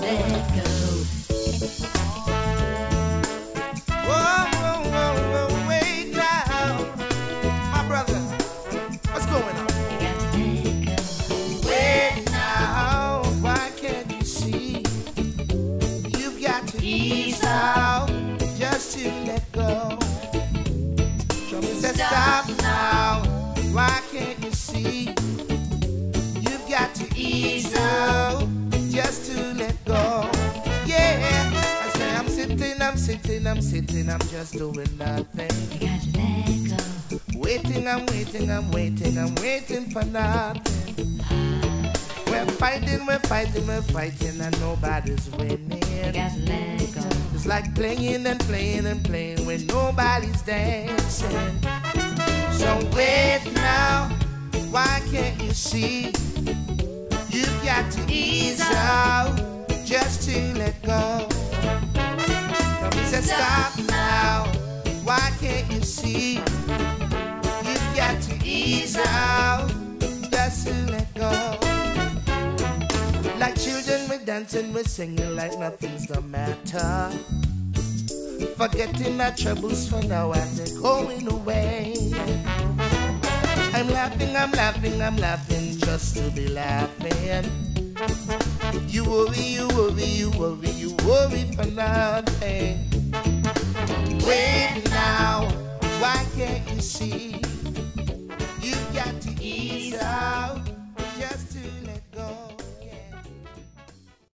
let go. Whoa, whoa, I'm sitting, I'm sitting, I'm just doing nothing. You got to let go. Waiting, I'm waiting, I'm waiting, I'm waiting for nothing. We're fighting, we're fighting, we're fighting, and nobody's winning. You got to let go. It's like playing and playing and playing when nobody's dancing. So wait now, why can't you see? You've got to ease see? You've got to ease out just to let go. Like children, we're dancing, we're singing like nothing's the matter. Forgetting our troubles for now and they're going away. I'm laughing, I'm laughing, I'm laughing just to be laughing. You worry, you worry, you worry, you worry for nothing. See? You've got to ease out